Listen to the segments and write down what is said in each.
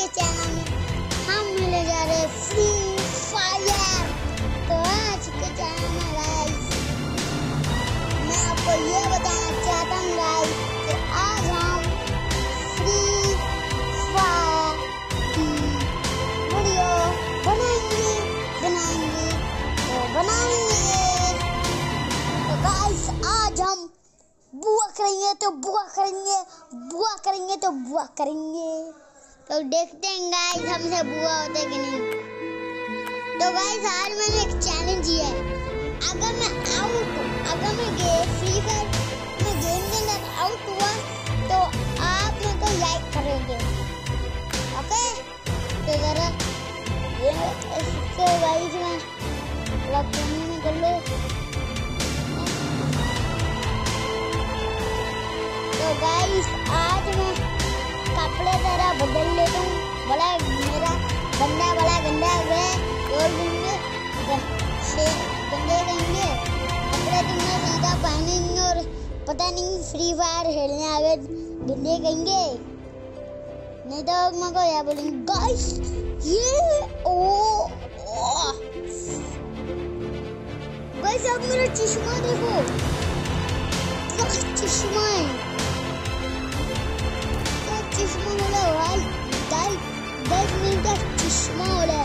के चैनल में हम मिले जा रहे फ्री फायर तो आज के चैनल में गाइस मैं आपको ये बताना चाहता हूँ गाइस कि आज हम फ्री फायर की वीडियो बनाएँगे बनाएँगे तो बनाएँगे। तो गाइस आज हम बुआ करेंगे तो बुआ करेंगे बुआ करेंगे तो बुआ करेंगे। तो देखते हैं गाइस हमसे बुआ होते कि नहीं। तो गाइस आज मैंने एक चैलेंज किया है। अगर मैं आउट अगर मैं गे फ्री फायर में गेम के अंदर आउट हुआ तो आप मेरे को लाइक करोगे। ओके तो जरा ये इससे गाइस मैं लॉकडाउन में कर लो। तो गाइस आज मैं कपड़े जरा बदल लेता हूँ बड़ा मेरा बंदा बड़ा गंदा हो। और देंगे से गंदे रहेंगे कपड़े तुमने सीधा पहनेंगे और पता नहीं फ्री फायर खेलने आगे गंदे कहेंगे। नहीं तो मेरे को क्या बोलेंगे गाइस ये ओ गाइस अब मेरा चश्मा देखो। चश्मा है। होला भाई गाइस दस मिनट का चश्मा होला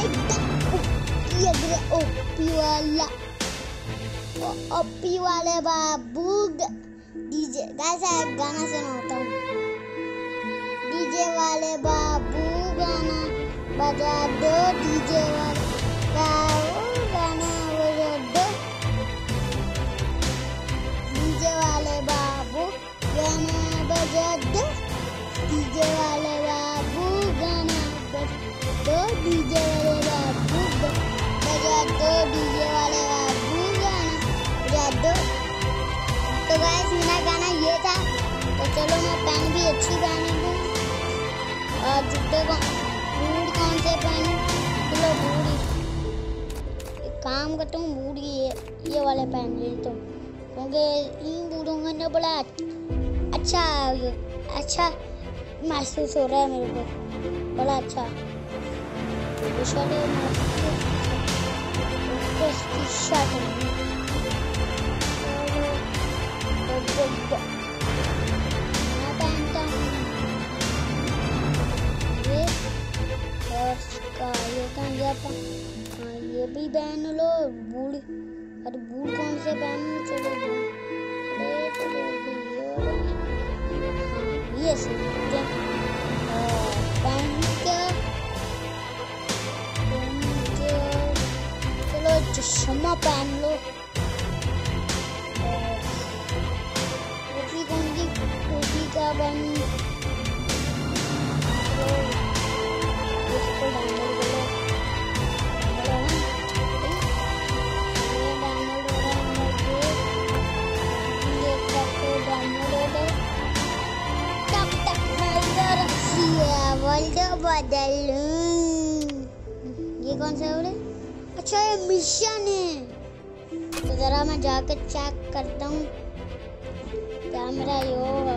एकदम ओपी अगले ओपी वाला ओपी वाले बाबू डीजे गाइस एक गाना सुनाता हूँ डीजे वाले बाबू गाना बजा दो डीजे वाले गाना डीजे वाले बाबू गाना दो, डीजे वाले बाबू बजा दो, डीजे वाले बाबू गाना बजा दो। तो गाइस मेरा गाना ये था तो चलो मैं पेन भी अच्छी पहनूँगी और जूते को बूट कौन से पहनूं? चलो बूट काम करता हूँ बूट ये ये वाले पहन लेता हूँ क्योंकि इन बूटों के अंदर बड़ा अच्छा अच्छा महसूस हो रहा है मेरे को। बड़ा अच्छा। हूँ ये भी पहन लो। बूढ़ अरे बूढ़ कौन से पहन चलो बूढ़ अरे, चलो सीखते हैं और पहन के पहन के चलो चश्मा पहन लो टोपी कौन सी टोपी का पहन वर्ल्ड बदल लूँ। ये कौन सा है अच्छा ये मिशन है। तो जरा मैं जाकर चेक करता हूँ। क्या मेरा यो होगा।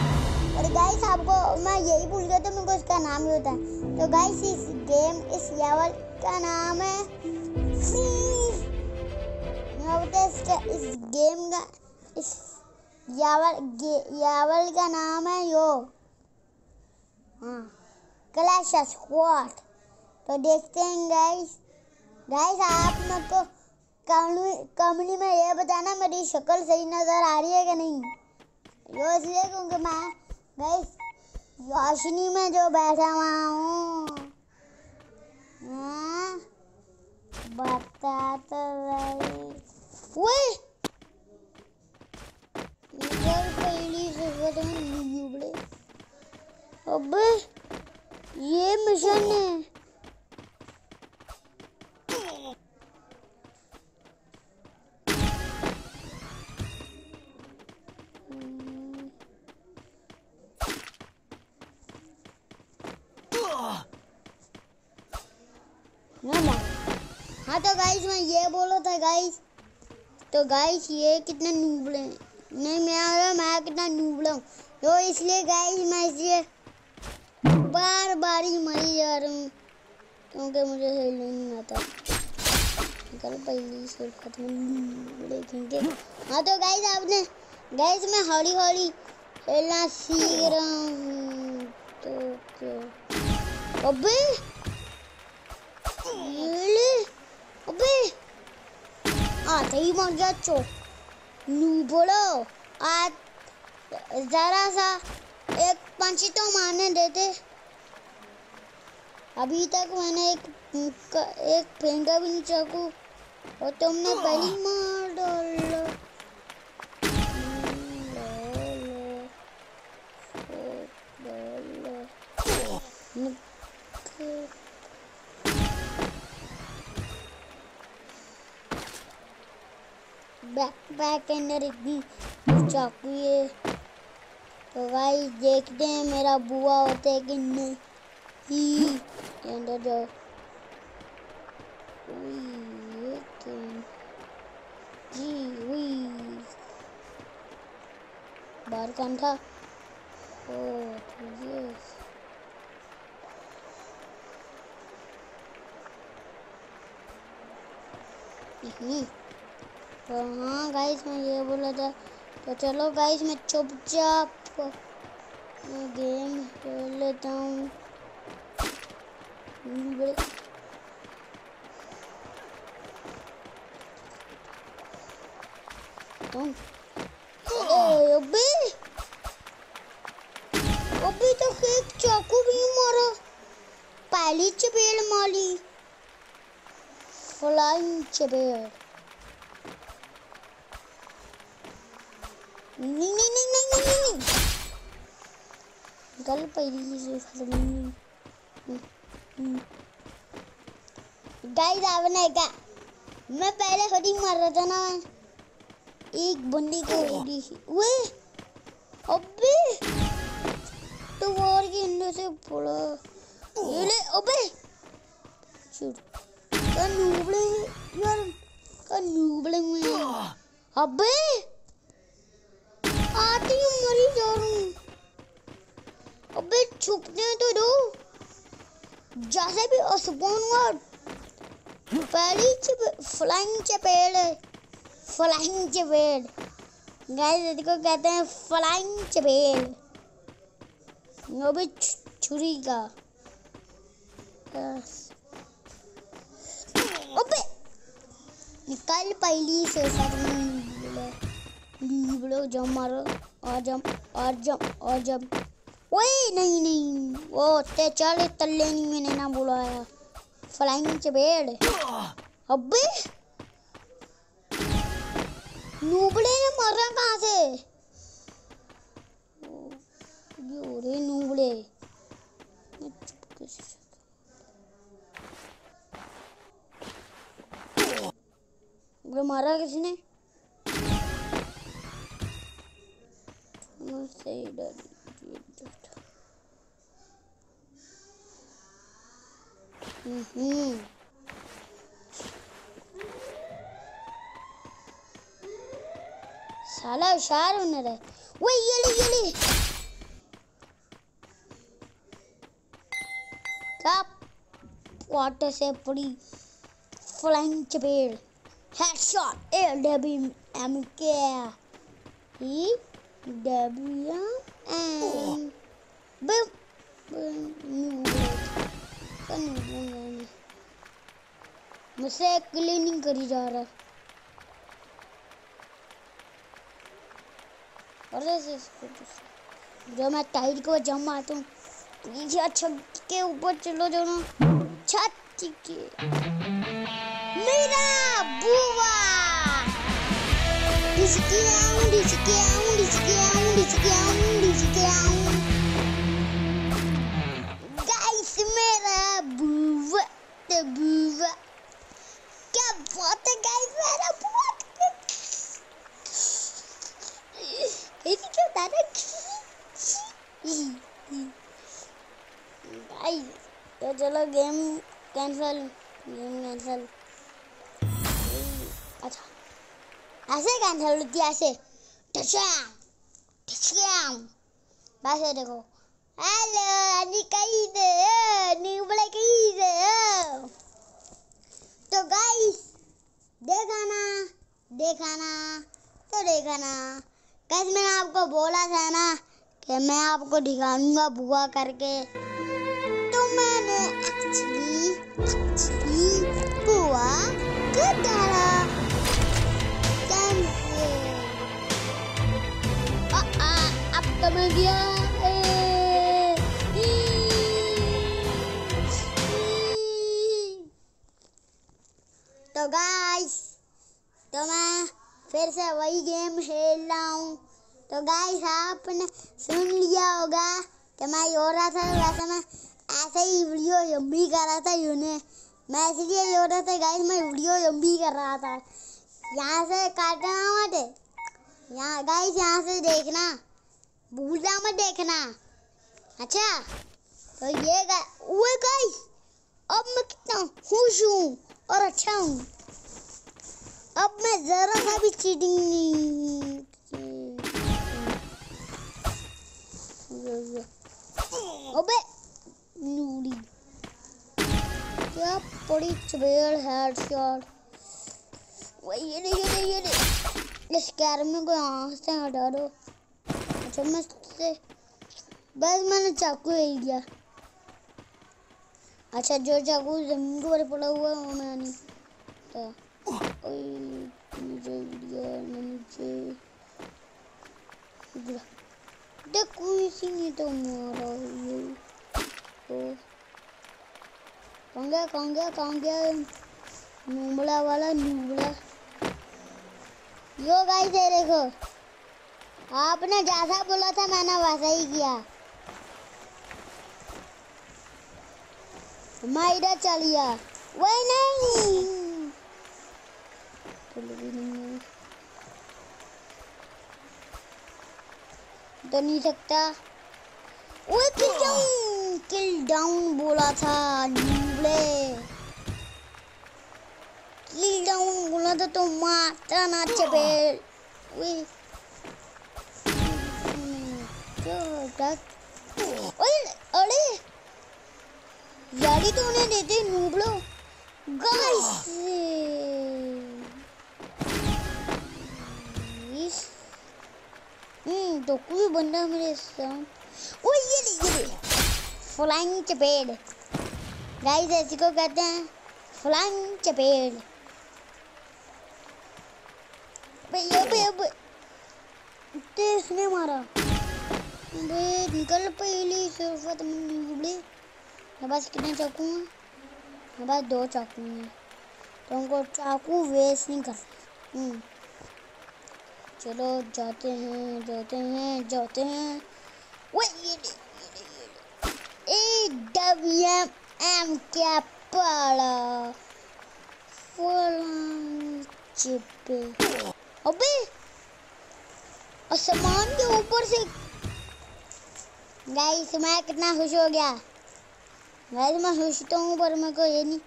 गाइस आपको मैं यही भूल गया तो मेरे को इसका नाम ही होता। है तो गाइस इस गेम इस लेवल का नाम है इस गेम का, इस यावल यावल का नाम है यो। हाँ। क्लैश स्क्वाड तो देखते हैं गाइस गाइस आप मेरे को कमनी में ये बताना मेरी शक्ल सही नज़र आ रही है कि नहीं। यो इसलिए क्योंकि मैं गाइस रोशनी में जो बैठा हुआ हूँ हाँ, बता तो भाई। पहली से अबे ये मिशन है। गाइस मैं ये बोलो था गाइस तो गाइस ये कितना नूबड़े नहीं, मैं मैं कितना नूबड़ा हूँ। तो इसलिए गाइस मैं इसलिए बार बार ही मरी जा रहा हूँ। क्योंकि मुझे खेलने नहीं आता कल पहली से खत्म देखेंगे। हाँ तो गाइस आपने गाइस मैं हौली हौली खेलना सीख रहा हूँ। तो क्या? अबे आते ही मर गया चो। नू बोलो आज जरा सा एक पंची तो मारने देते। अभी तक मैंने एक एक फेंका भी नहीं चाकू और तुमने पहली मार डाला। बैक बैक के अंदर इतनी चाकू है तो भाई, देखते हैं मेरा बुआ होते है कि नहीं। अंदर जाओ। तो जी हुई बाहर कौन था? ओ, ये। नहीं तो हाँ गाइस मैं ये बोला था तो चलो गाइस मैं चुपचाप गेम खेल लेता हूँ। बड़े अबे अभी? तक एक चाकू भी मारा। पहली चपेड़ मारी। फ्लाइंग नहीं नहीं नहीं नहीं नहीं नहीं गल पहली से खत्म गाइस आपने क्या मैं पहले हडी मार रहा था ना एक बंदी को हडी वे अबे तो वॉर के अंदर से पड़ा ये ले अबे शूट का नूबले यार का नूबले में अबे जैसे भी स्पोन वर्ड पहली फ्लाइंग चपेड़ फ्लाइंग चपेड़ गाइस इसको कहते हैं फ्लाइंग चपेड़ वो भी छुरी का। अबे निकल पहली से सर में। जम मारो और जम और जम और जम ओए नहीं नहीं, वो ते चल तल्ले नहीं मैंने ना बुलाया। फ्लाइंग चबेड़ अबे नूबड़े ने मरा कहाँ से? रे नूबड़े मारा किसने सही डर। हम्म साला होशियार होने रहे वो ये ले ये ले वाटर से पड़ी फ्लाइंग चपेड़ हेडशॉट ए डब्ल्यू एम के ई डब्ल्यू एम क्लीनिंग करी जा रहा। है और जो मैं टाइट को जम मारता हूँ छत के ऊपर चलो जो ना, छत के। मेरा बुआ। तो बुआ क्या बात है गाइस मेरा बुआ ये क्या दादा भाई तो चलो गेम कैंसिल गेम कैंसिल अच्छा ऐसे कैंसिल होती है ऐसे ठचाम ठचाम वैसे देखो हेलो अनिका इधर न्यूबले की इधर तो गाइस देखा ना देखा ना तो देखा ना। कैसे मैंने आपको बोला था ना कि मैं आपको दिखाऊँगा बुआ करके। तो मैंने एक्चुअली एक्चुअली बुआ कर अब तो मैं गया। तो गाइस तो मैं फिर से वही गेम खेल रहा हूँ। तो गाइस आपने सुन लिया होगा कि मैं यो रहा था, वैसे मैं ऐसे ही वीडियो यम्बी कर रहा था यूने मैं इसलिए यो रहा था गाइस मैं वीडियो यम्बी कर रहा था। यहाँ से काटना मत, यहाँ गाइस यहाँ से देखना, भूलना मत देखना। अच्छा तो ये गाइस अब मैं कितना खुश हूँ। और अच्छा हूँ। अब मैं जरा सा भी चीटिंग नहीं अबे क्या बड़ी चबेड़ हेडशॉट ये ये ये इस कैरमे को यहाँ से हटा दो। अच्छा मैं बस मैंने चाकू ले लिया। अच्छा जो चाकू ज़मीन के ऊपर पड़ा हुआ है, वो मैं नहीं तो नीचे गिरा नीचे। देख कोई सी नहीं तो मारा ये। तो कहाँ गया कहाँ गया कहाँ गया? नूबड़ा वाला, नूबड़ा। यो गाइस देखो, आपने जैसा बोला था, मैंने वैसा ही किया। मैं इधर चलिया वही नहीं तो नहीं तो नहीं सकता ओए किल डाउन किल डाउन बोला था नीबले किल डाउन बोला था तो मारता ना चपेल ओए ओए अरे यारी तो उन्हें देते नूबलो गाइस हम्म तो कोई बंदा मेरे साथ ओ ये ले ये ले। फ्लाइंग चपेड़। गाइस ऐसी को कहते हैं फ्लाइंग चपेड़। भैया भैया ते इसने मारा। बे निकल पहले सिर्फ़ में उड़े मेरे पास कितने चाकू हैं मेरे पास दो चाकू। हैं तो उनको चाकू वेस्ट नहीं कर हम्म। चलो, जाते हैं जाते हैं जाते हैं। वो ये ले ए डब्ल्यू एम क्या पड़ा? चिपे। अबे आसमान के ऊपर से गाइस मैं कितना खुश हो गया। गाइस मैं खुश तो हूँ, पर मेरे को ये नहीं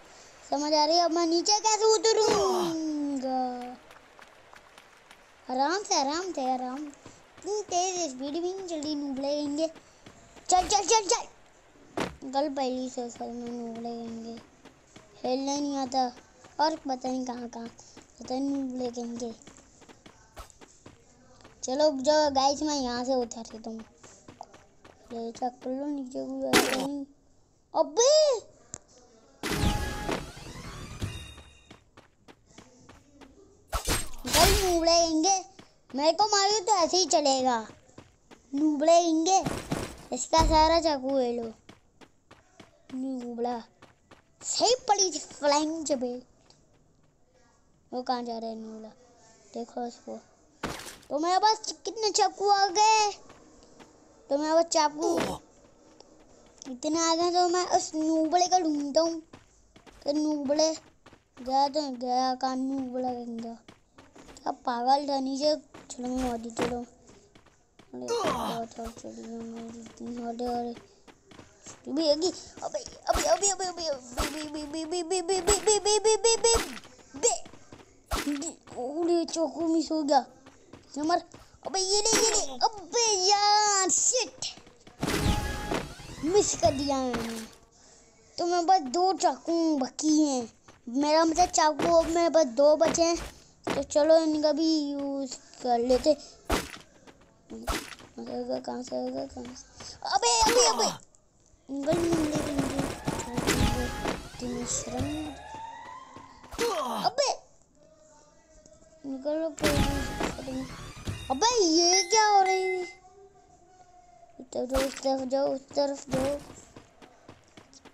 समझ आ रही। अब मैं नीचे कैसे उतरूँगा? आराम से आराम से, आराम। इतनी तेज स्पीड भी नहीं जल्दी नूबलेंगे चल चल चल चल। कल पहली से सर में नूबलेंगे खेलना नहीं आता। और पता नहीं कहाँ कहाँ। पता नहीं नूबलेंगे चलो जो गाइस मैं यहाँ से उतर देता हूँ ले चेक लो नीचे कोई अबे। नूबड़ेंगे मेरे को मारू तो ऐसे ही चलेगा। नूबड़ेंगे इसका सारा चाकू ले लो। नूबड़ा। सही पड़ी थी फ्लाइंग जबे। वो कहाँ जा रहे हैं नूबड़ा? देखो उसको। तो मेरे पास कितने चाकू आ गए? तो मेरे पास चाकू इतने आ गए तो मैं उस नूबड़े का ढूंढता हूँ तो नूबड़े गया तो गया कहाँ नूबड़ा गंगा अब पागल था नीचे वादी चलो अरे भी अबे अबे अबे अबे अबे अबे बे बे बे बे बे बे बे बे बे बे बे बे ओरे चोकू मिस हो गया नंबर अबे ये ले ये ले अबे यार शिट मिस कर दिया मैंने। तो मेरे पास दो चाकू बाकी हैं। मेरा मतलब चाकू अब मेरे पास दो बचे हैं। तो चलो इनका भी यूज़ कर लेते। कहाँ से आएगा कहाँ से? अबे अबे अबे! निकल शर्म अबे! निकलो अबे ये क्या हो रही है? उस तरफ़ जाओ उस तरफ़ जाओ।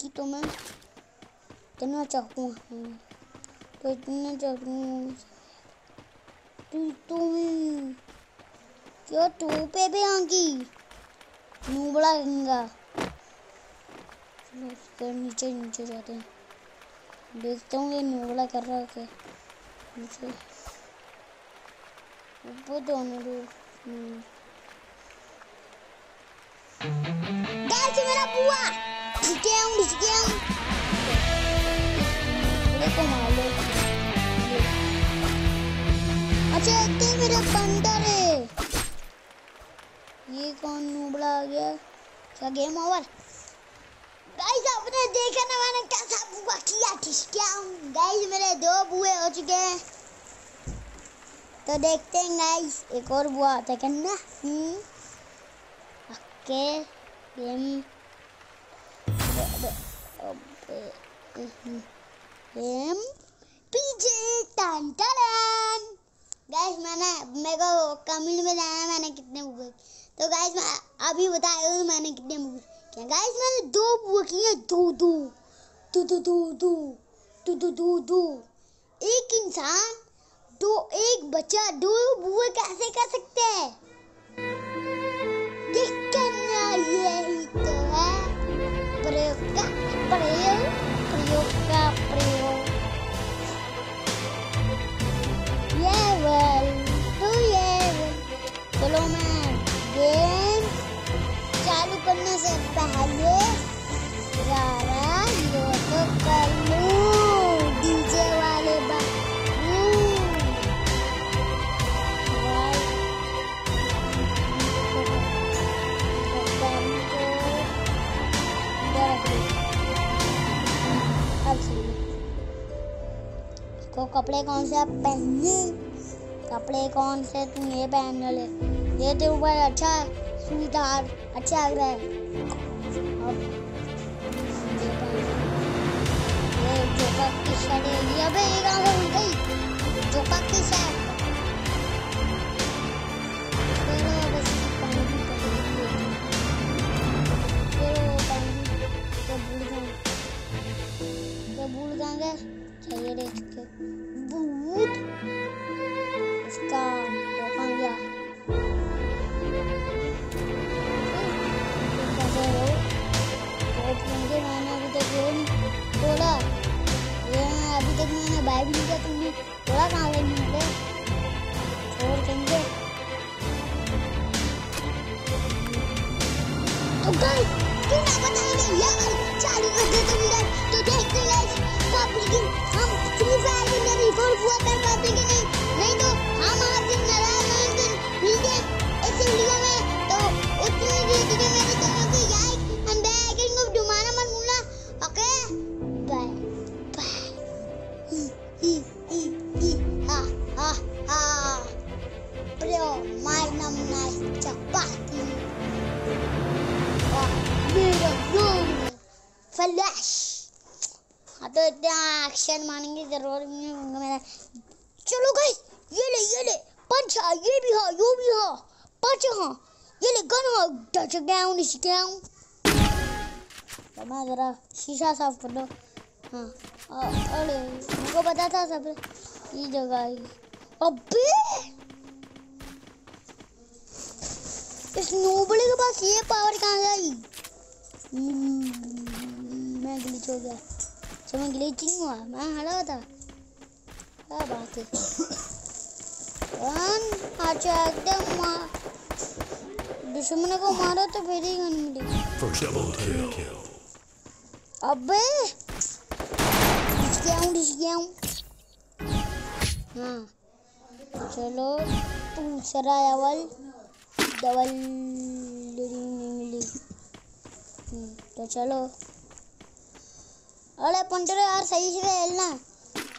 कि तो मैं? इतना चाकू तो इतना चाकू तू तुम क्यों तू पे भी आंगी नूबड़ा गंगा चलो नीचे नीचे जाते हैं। देखता हूँ ये नूबड़ा कर रहा है क्या। नीचे। ऊपर दोनों लोग गाइस है हूँ ठीक है हूँ देखो मार लो अच्छा तो मेरा बंदर है ये कौन नूबड़ा आ गया क्या गेम ओवर गाइस आपने देखा ना मैंने कैसा बुआ किया ठिसकिया गाइस मेरे दो बुए हो चुके हैं तो देखते हैं गाइस एक और बुआ आता है करना हम्म ओके गेम गेम पीछे टन टन गाइस मैंने मेरे को कमेंट में जाना मैंने कितने बुक तो गाइस मैं अभी बताया हूँ मैंने कितने बुक किया गाइस मैंने दो बुक किए दो दो दो दो दो दो दो दो दो दो। एक इंसान, दो, एक बच्चा, दो बुए कैसे कर सकते हैं? यही तो है प्रयोग का प्रयोग प्रयोग का प्रयोग ये वेल तो ये चलो मैं गेम चालू करने से पहले जरा यो तो कर लूँ। को कपड़े कौन से पहने कपड़े कौन से तुम ये पहन ले ये तो ऊपर अच्छा सुविधार अच्छा लग रहा है। की शर्ट अबे ये कहाँ से गई? की शर्ट टच डाउन इस डाउन तो मैं जरा शीशा साफ़ कर लो हाँ अरे मुझको पता था सब ये जगह अबे इस नोबले के पास ये पावर कहाँ आई मैं ग्लिच हो गया अच्छा मैं ग्लिच नहीं हुआ मैं हरा था क्या बात है अच्छा एकदम दुश्मन को मारो तो फिर ही गन kill. अबे! गया हूँ गया हूँ हाँ। तो चलो दूसरा डबल। डबल नहीं मिली। हम्म, तो चलो। अरे पंटरो यार सही से खेलना।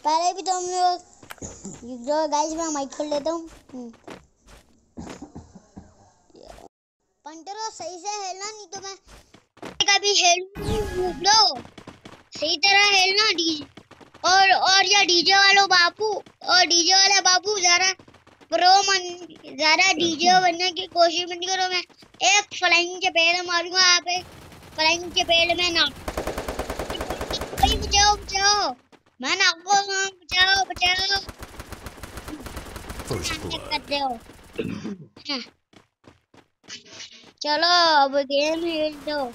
पहले भी तो हम लोग गाइस मैं माइक खोल लेता हूँ। हम्म। पंटरो सही से खेलना नहीं तो मैं कभी हेलूँगी लो सही तरह हेलना डीजे। और और या डीजे वालों बापू और डीजे वाले बापू जरा प्रो मन जरा डीजे बनने की कोशिश मत करो मैं एक फ्लाइंग के पेड़ मारूँगा आप एक फ्लाइंग के पेड़ में ना भाई बचाओ बचाओ। मैं ना आपको हाँ, बचाओ बचाओ। Blood. करते हो। हाँ। चलो, अब गेम खेल दो।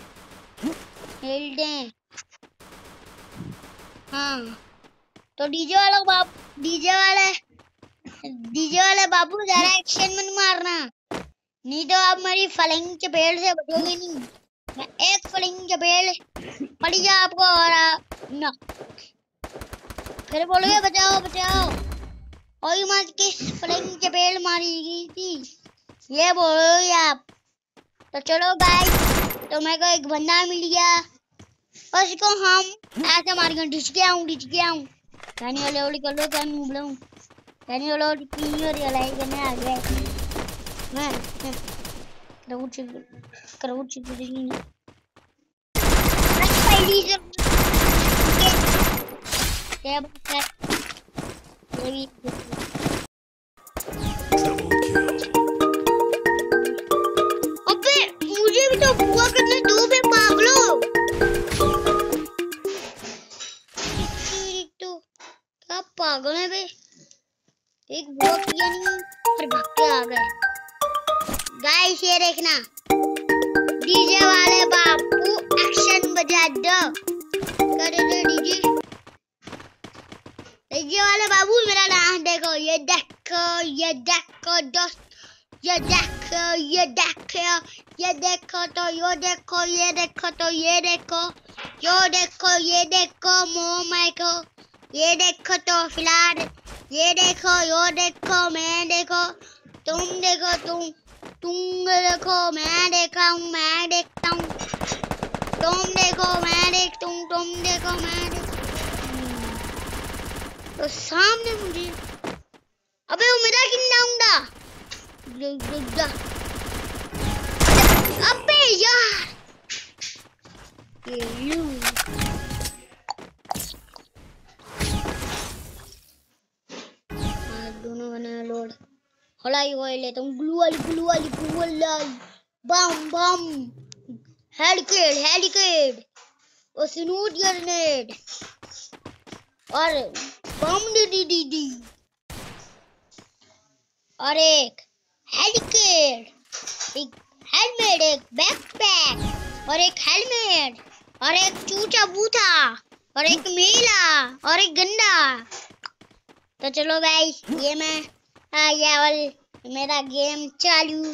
खेल दें। हाँ। तो डीजे वाला बाप डीजे वाले डीजे वाले बाबू, जरा एक्शन में मारना। नहीं तो आप मेरी फलिंग के पेड़ से बचोगे नहीं। मैं एक फलिंग के पेड़ पड़ गया आपको और ना। फिर बोलोगे, बचाओ बचाओ। और मत किस फलिंग के पेड़ मारी गई थी। ये बोलोगे आप। तो चलो गाइस तो मेरे को एक बंदा मिल गया। उसको हम ऐसे मार के डिच के आऊँ डिच के आऊँ कहने वाले वाली कर लो, क्या नूब लो कहने वाले वाली तीन और रियलाइज़ करने आ गया। मैं मैं क्राउड क्राउड सिचुएशन पहली से क्या बात है? ये भी एक बुआ किया नहीं फिर भाग आ गए। गाइस ये देखना। डीजे वाले बापू एक्शन बजा दो। कर दो डीजे डीजे वाले बाबू, मेरा डांस देखो, ये देखो ये देखो, दोस्त, ये देखो ये देखो ये देखो तो यो देखो, ये देखो तो ये देखो, यो देखो, ये देखो, मोह को ये देखो तो फ़िलहाल ये देखो, यो देखो, मैं देखो, तुम देखो, तुम तुम देखो, मैं देखा हूँ, मैं देखता हूँ। तुम देखो, मैं देखता हूँ तुम देखो, मैं देखता तो सामने मुझे, अबे वो मेरा किन्ना अबे यार, ये लू हाँ, लोड हलाई हुई लेता हूँ ग्लू वाली ग्लू वाली ग्लू वाली बम बम हेडकेड हेडकेड और स्नूट ग्रेनेड और bomb D D D D और एक हेडकेड एक हेलमेट एक बैकपैक और एक हेलमेट और एक चूचा बूथा और एक मेला और एक गंदा तो चलो भाई ये मैं आ गया और मेरा गेम चालू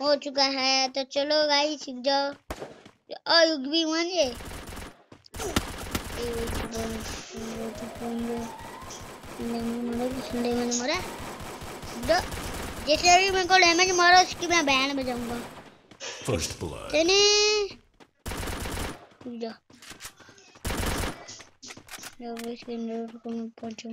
हो चुका है। तो चलो भाई सीख जाओ। और युग भी मान ये जैसे भी मेरे को डैमेज मारो उसकी मैं बैन बजाऊँगा जा जब इसके अंदर को मैं पहुंचूं।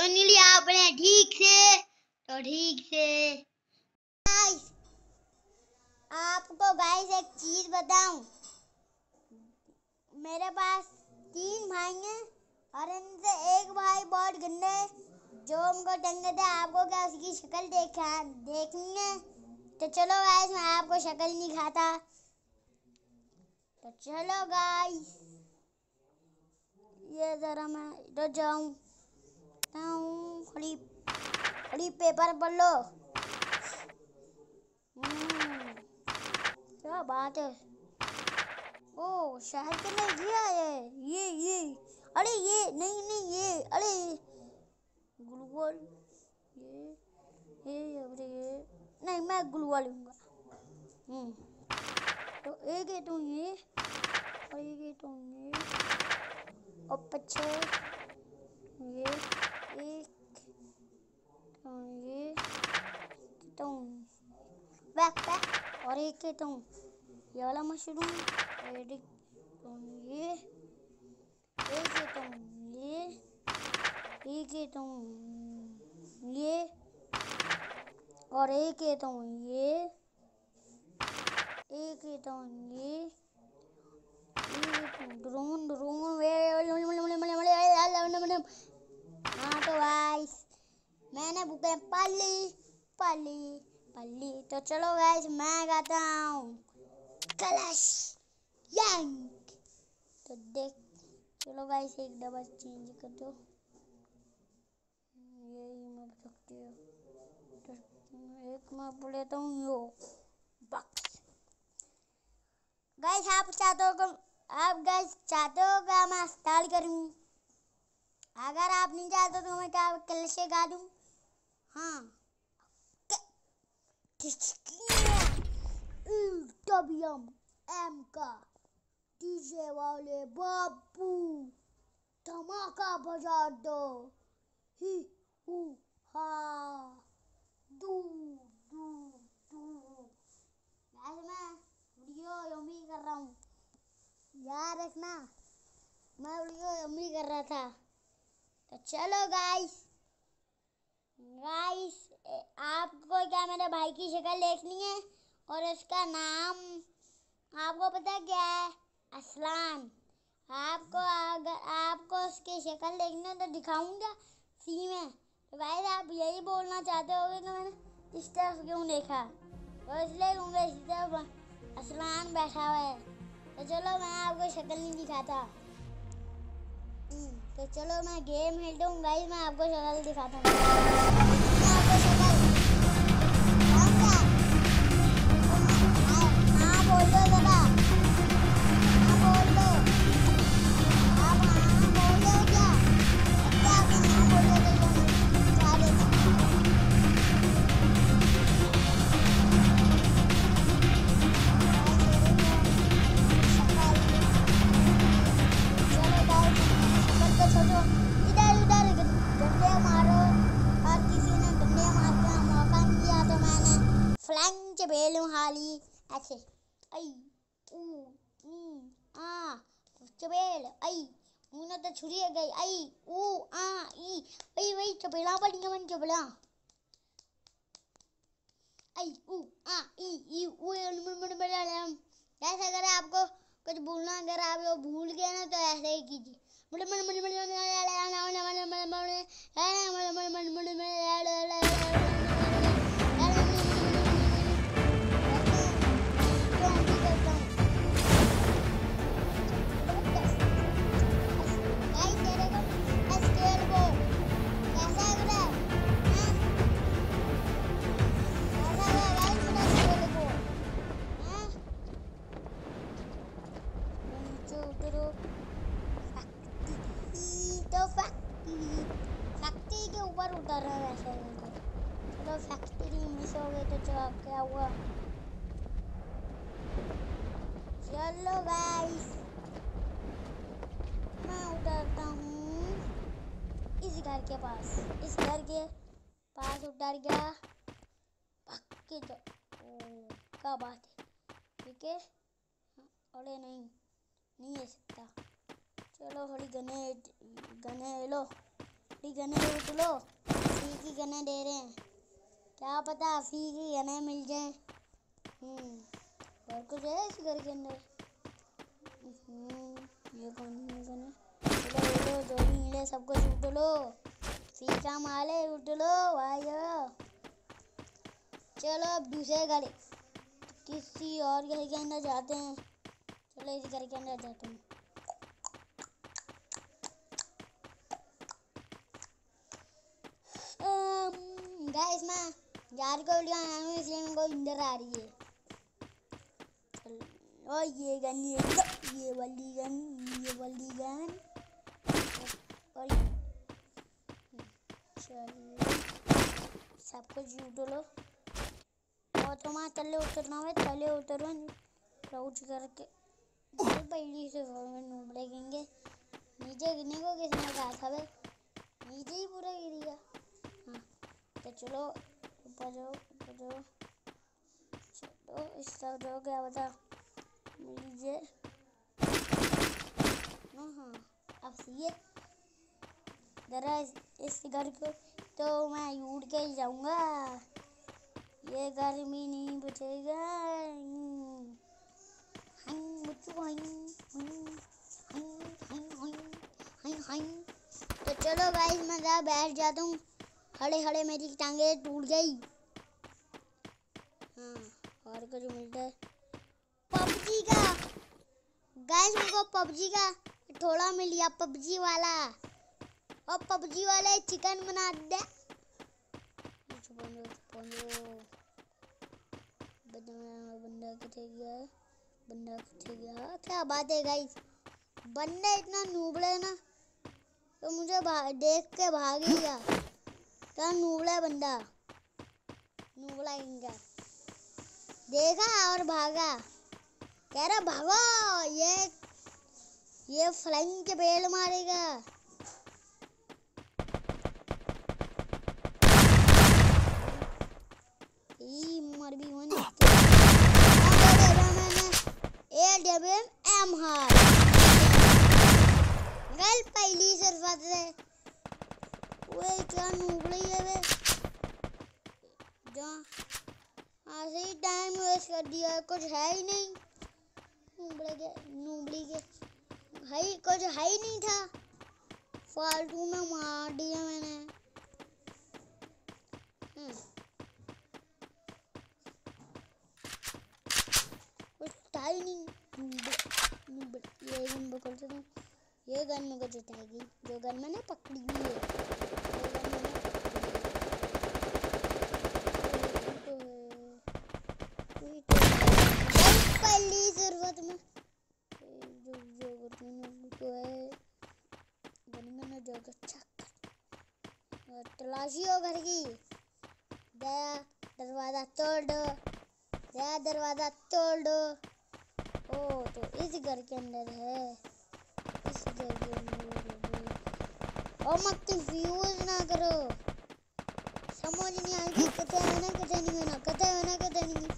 सुन लिया आपने ठीक से तो ठीक से। गाइस आपको गाइस एक चीज़ बताऊँ। मेरे पास तीन भाई हैं और इनसे एक भाई बहुत गंदे जो हमको टंगे थे आपको क्या उसकी शक्ल देखा, देखनी है? तो चलो गाइस मैं आपको शक्ल नहीं खाता तो चलो गाइस ये जरा मैं इधर जाऊँ। जाऊँ खड़ी खड़ी पेपर पढ़ लो। हम्म, क्या बात है? ओ शहर के लिए ये है। ये ये अरे ये नहीं नहीं ये अरे ग्लूवल ये ये अरे ये नहीं मैं ग्लूवल लूँगा। हम्म तो एक है तो ये और एक है तो ये और पीछे ये एक तो ये तो बैक बैक और एक है तो ये वाला मशरूम तो ये एक है तो ये एक है तो ये और एक है तो ये एक है तो ये ड्रोन ड्रोन हाँ तो गाइस मैंने बुकें पढ़ ली पढ़ ली पढ़। ली तो चलो गाइस मैं गाता हूँ। कलश, यंग। तो देख, चलो गाइस एक डबल चेंज कर दो। यही मैं सकती हूँ। तो एक मैं बोल लेता हूँ, यो, बक्स। गाइस आप चाहते हो आप गाइस चाहते हो मैं स्टार्ट करूँ? अगर आप नहीं चाहते तो मैं क्या कल से गा दूँ? हाँ। डब्ल्यूएम एम का डीजे वाले बाबू धमाका बजा दो। ही, हू, हा, दू दू दू। गाइस मैं वीडियो यमी कर रहा हूँ। याद रखना, मैं वीडियो यमी कर रहा था। तो चलो गाइस गाइस आपको क्या मेरे भाई की शक्ल देखनी है? और उसका नाम? आपको पता क्या है? असलान। आपको अगर, आपको उसकी शक्ल देखनी है तो दिखाऊँगा सी में। तो गाइस आप यही बोलना चाहते होगे कि मैंने इस तरफ़ क्यों देखा? तो इसलिए क्योंकि इस तरफ़ असलान बैठा हुआ है। तो चलो मैं आपको शक्ल नहीं दिखाता। तो चलो मैं गेम खेलता हूँ गाइस मैं आपको शक्ल दिखाता हूँ। चबेल आई मुना तो छुरी गई आई ऊ आ ई वही वही चबेला बड़ी मन चबेला आई ऊ आ ई ई ऊ ऐसा अगर आपको कुछ भूलना अगर आप लोग भूल गए ना तो ऐसा ही कीजिए मुड़ फैक्ट्री मिस हो गई तो चलो क्या हुआ चलो गाइस मैं उतरता हूँ। इस घर के पास, इस घर के पास उतर गया। पक्के तो। क्या बात है। ठीक है? अरे नहीं नहीं है सकता। चलो थोड़ी गने गने लो। थोड़ी गने उठ लो। फ्री की गने दे रहे हैं। क्या पता फ्री की गने मिल जाए। हम्म और कुछ है इस घर के अंदर? हम्म, ये कौन है चलो उठो जो भी मिले सबको उठ लो। का माल उठ लो भाइयों चलो अब दूसरे घर किसी और घर के अंदर जाते हैं। चलो इस घर के अंदर जाते हैं। गाइस मैं यार को वीडियो आया हूँ, इसलिए मेरे को इंदर आ रही है। ओ ये गन, ये ये वाली गन, ये वाली गन। और ये। चलो सबको जूट लो। और तुम्हारा तले उतरना है तले उतरो क्राउच करके पहली से में नूब लगेंगे। नीचे गिरने को किसने कहा था भाई? नीचे ही पूरा गिर गया। हाँ तो चलो ऊपर जाओ चलो इस तरफ़ जाओ क्या बता हाँ जरा इस, घर को तो मैं उड़ के ही जाऊँगा। ये घर में नहीं बचेगा हं, बच्चों, हं, हं, हं, हं, हं, हं, हं। तो चलो भाई मैं बैठ जाता हूँ। हड़े हड़े मेरी टांगे टूट गई। हाँ और कुछ मिलता है। पबजी का। गाइस, मेरे पबजी का थोड़ा मिल गया, पबजी वाला। और पबजी वाले चिकन बना दे। बंदा किथे गया बंदा किथे गया क्या बात है गाइस? बंदा इतना नूबड़ा है ना तो मुझे देख के भाग गया क्या नूबड़ा है बंदा। नूबड़ा इनका देखा और भागा। कह रहा, भागो, ये ये फ्लाइंग के बेल मारेगा। मर भी एम हार गल पहली से वो क्या नूबड़ी है वे जा ऐसे ही टाइम वेस्ट कर दिया कुछ है ही नहीं नूबड़े के नूबड़ी के है कुछ है ही नहीं था फालतू में मार दिया मैंने कुछ था ही नहीं ये गन पकड़ सकता हूँ ये गन मेरे को जिताएगी जो गन मैंने पकड़ी हुई है वो गन मैंने पकड़ी हुई है। कोई तो है। गन पहली ज़रूरत में ये जो ज़रूरत में वो तो है गन मैंने जो अच्छा और हो घर की। दया दरवाज़ा तोड़ दो। दया दरवाज़ा तोड़ दो। ओ तो इस घर के अंदर है। इस घर के अंदर। ओ, मत कंफ्यूज ना करो। समझ नहीं आएगी कते है ना कते नहीं है ना। कते है ना कते नहीं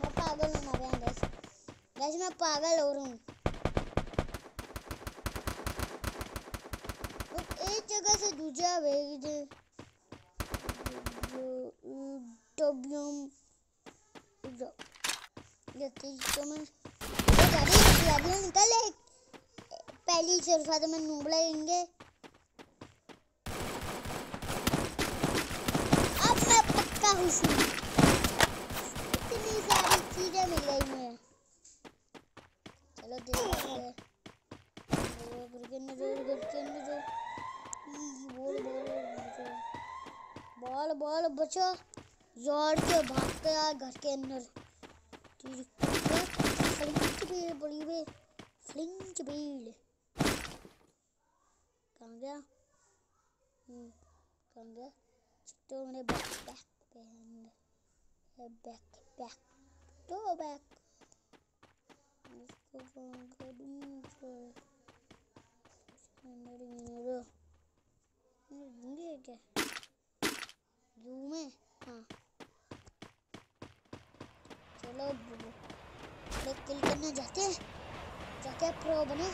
मैं पागल हूँ ना गैस गैस मैं पागल हो रहा हूँ अब एक दे डब्ल्यूम ये तो निकल पहली शुरुआत में नूब लगेंगे अब मैं पक्का हूँ इतनी सारी चीज़ें मिल गई मुझे चलो देखते हैं बोल बोल बोल बोल बचो ज़ोर से भागते आ घर के अंदर। फ्लिंच भीड़ बड़ी वे फ्लिंच भीड़ कहाँ गया? हम्म, कहाँ गया? तो मेरे बैक बैक पहन बैक बैक तो बैक इसको कौन करूँ फिर मेरे मेरे क्या जू में हाँ। चलो, लोग किल करने जाते हैं। जाके प्रो बने।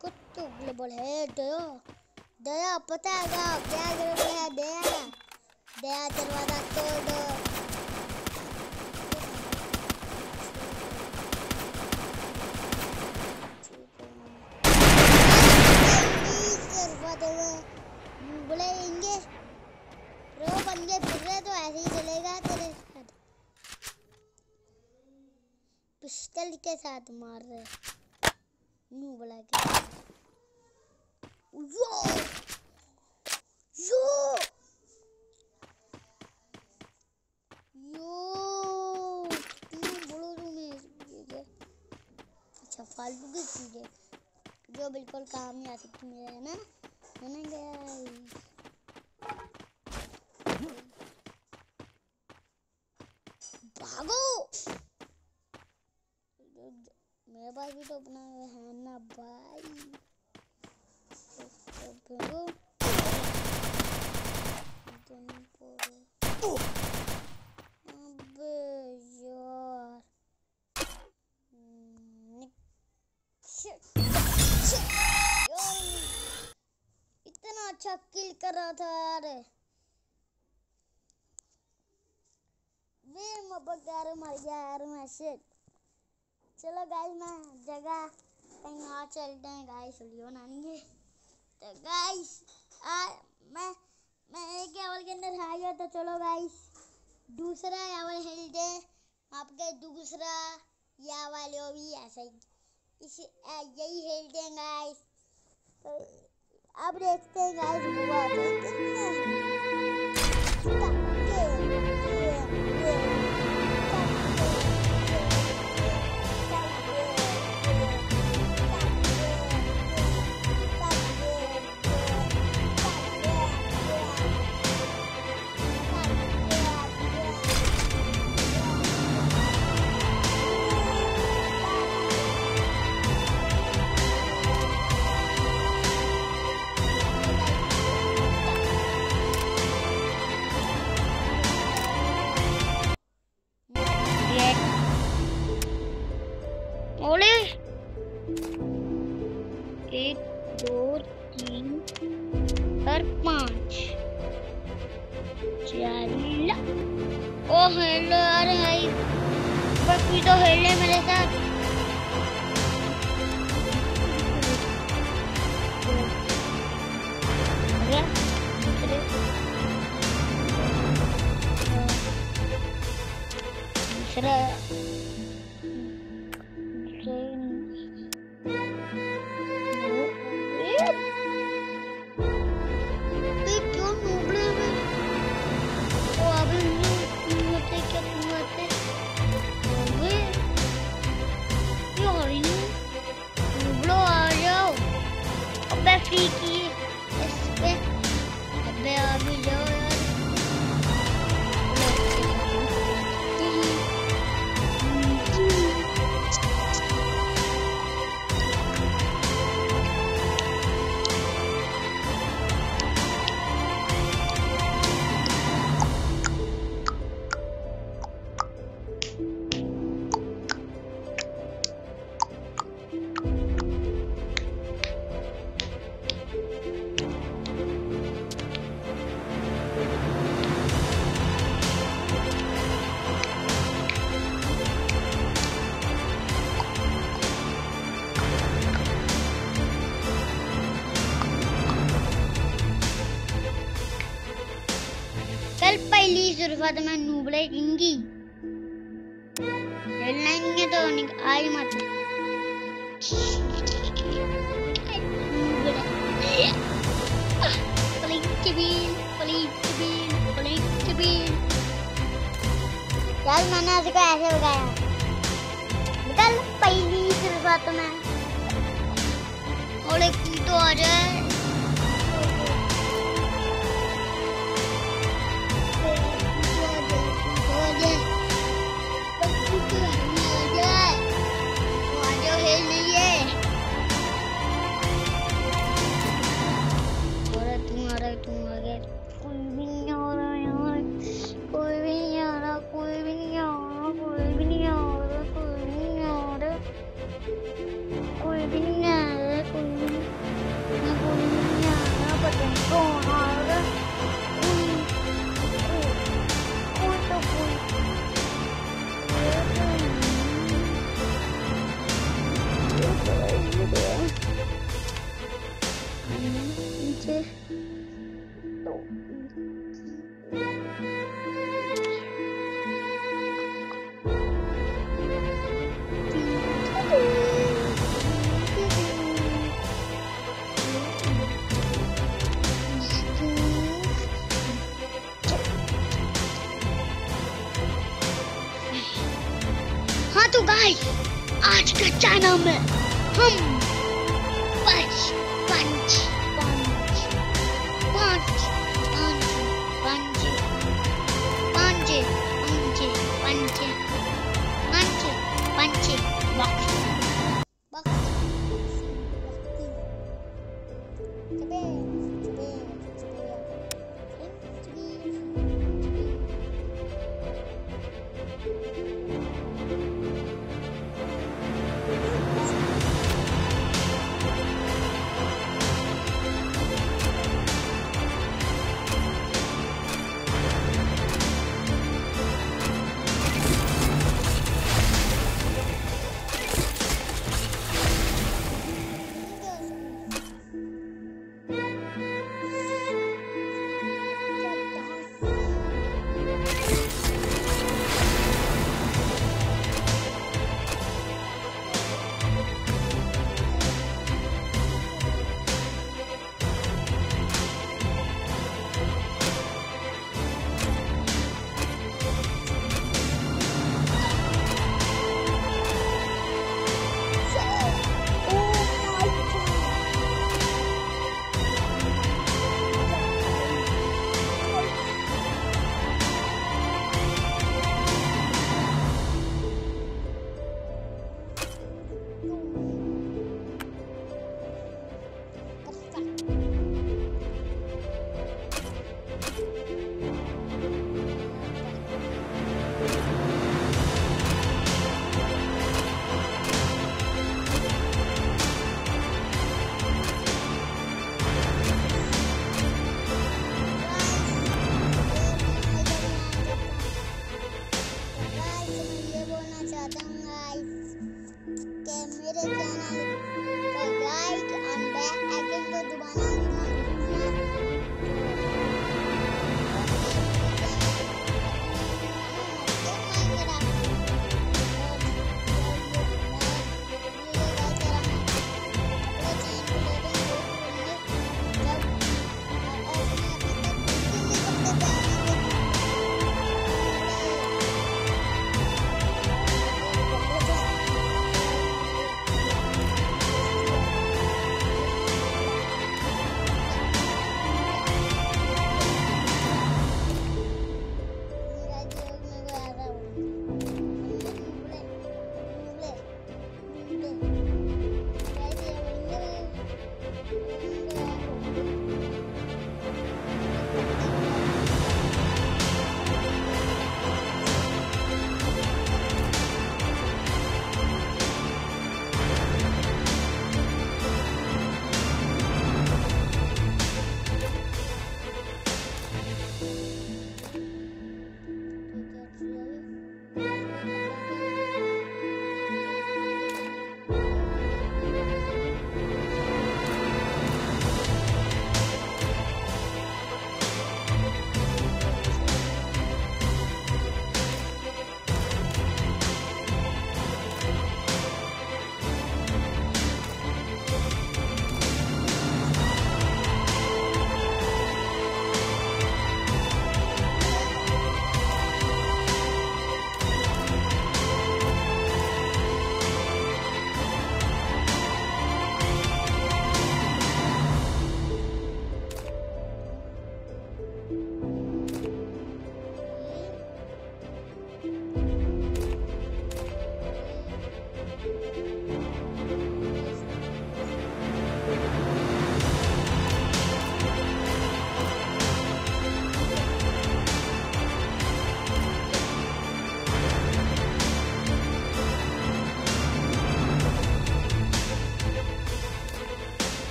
कुछ तो ग्लोबल है, दया दया, पता है क्या? क्या ग्लोबल है? दया दया, दरवाज़ा तोड़ दो। बोलेंगे प्रो बन गए फिर रहे तो ऐसे ही चलेगा तेरे साथ। पिस्टल के साथ मार रहे नू बोला के। यो! यो! यो! कितना बड़ो रूम है अच्छा फालतू की चीज़ें। जो बिल्कुल काम नहीं आ सकती मेरे, है ना? है ना guys? भागो मेरे पास भी तो अपना है ना भाई तो भागो अबे यार हम्म, shit, shit, यार, इतना अच्छा किल कर रहा था यार वे मबक यार मर गया, यार, मैं shit. चलो गाइस मैं जगह कहीं और चलते हैं। गाइस वीडियो बनाएँगे तो गाइस आ, मैं मैं एक लेवल के अंदर आ गया तो चलो गाइस दूसरा लेवल खेलते हैं। आपके दूसरा या वाले भी ऐसा ही इस यही खेलते हैं गाइस तो अब देखते हैं गाइस हुआ तो कितना